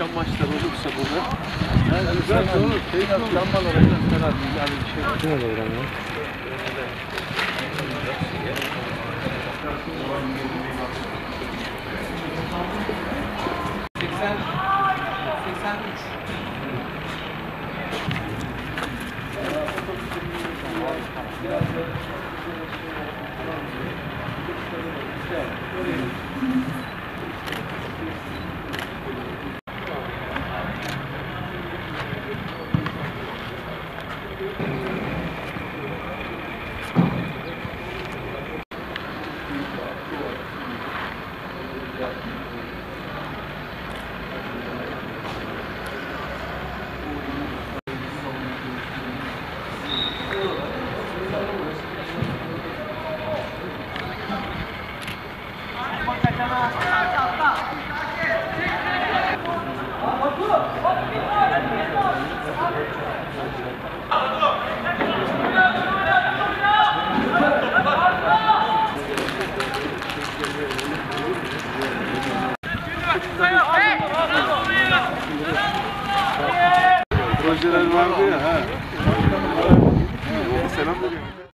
işler olursa burada. Yani güzel olur. Keyifli olur. Lambalar değil. Yani bir şey. Kim olur Vamos! Projeler vardı ya. Ha. Selam veriyorum.